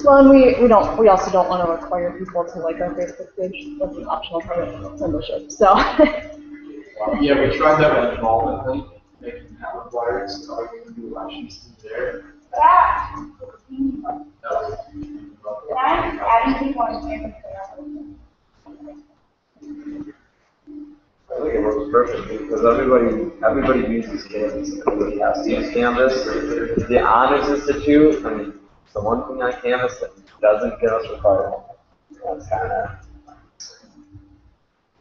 Well, and we, we don't, we also don't want to require people to like our Facebook page, that's an optional part of membership, so.
Yeah, we tried that with involvement thing, making that required, so we can do elections there.
That,
That was-
I'm adding people on camera.
I think it works perfectly because everybody, everybody uses Canvas. Everybody has to use Canvas. The Honors Institute, I mean, the one thing on Canvas that doesn't get us required. That's kind of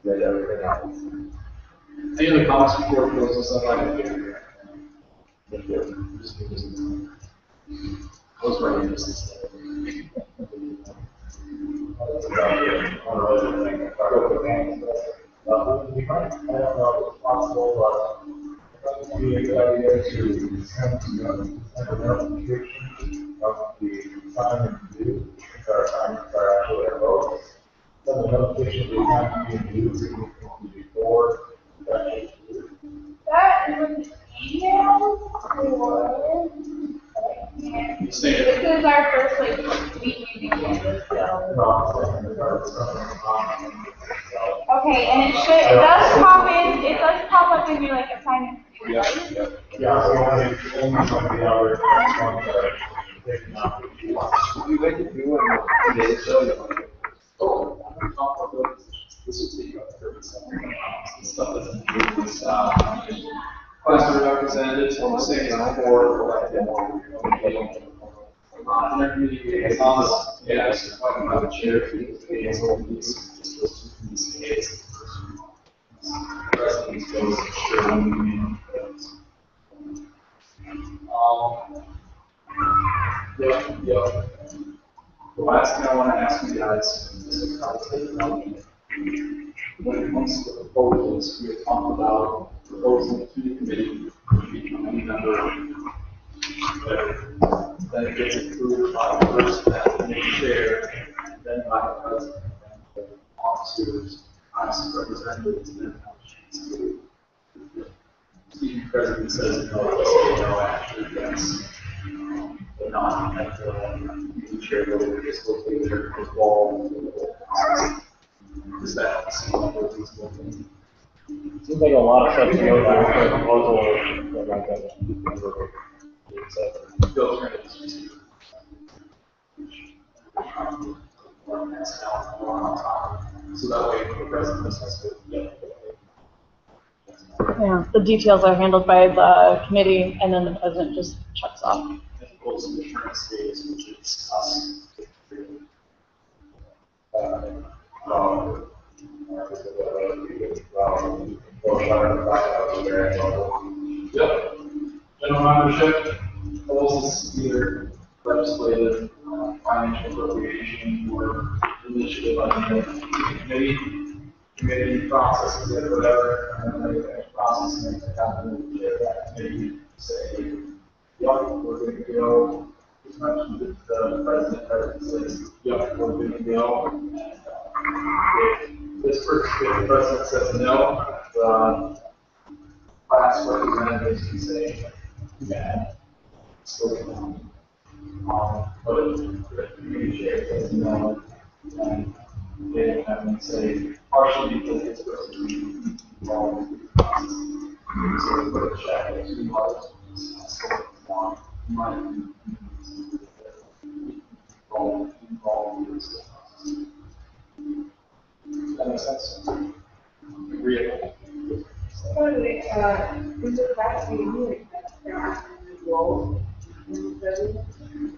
good. Everything else.
Any other comments before we close this up? I can
Thank you.
Just do this. Close my ears.
Uh, we might, I don't know if it's possible, uh, if we, to send, uh, send a notification of the time and due, our time, our actual votes. Send a notification of the time being due before the actual.
That is email? This is our first like Canvas, so. Okay, and it should, it does pop in, it does pop up in your like assignment, right?
Yeah, so only,
guys do it in today's show.
Oh, I'm gonna talk about this, this will take up thirty seconds. Stuff that's in this, uh, class representatives, I'm for, elected. The chair. The um, yeah, yeah. The last thing I want to ask you guys is to take acknowledgement. When it comes to proposals, we have talked about proposing to the committee, to become any member. That then it gets approved by that the chair, then by the president, and the officers, us representatives, and then the president says no, I say no, actually, yes. The, the chair vote, just go take their ball. Is that?
Seems like a lot of stuff to go down for a proposal that.
Top. So that way, the president have to, yeah.
The details are handled by the committee and then the president just checks off.
Yep. General membership, proposals either legislative, uh, financial appropriation, or initiative on the committee, committee processes it, whatever, and then process it, and happen that committee, say, yep, we're to go. As the president, says, yep, we're to go. Uh, If this person, if the president says no, the class representatives can say, yeah, still going Um, but if the community chair says no, then they have to say partially because it's supposed to be involved in. So we put a check at two dollars, still one, might be. Involved, involved in this. That makes sense? Agreeable?
The way, uh, is it that we really, there are roles in the
Well,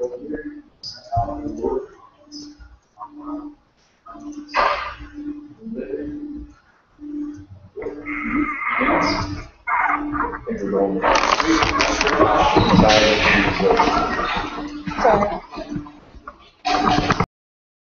Sorry.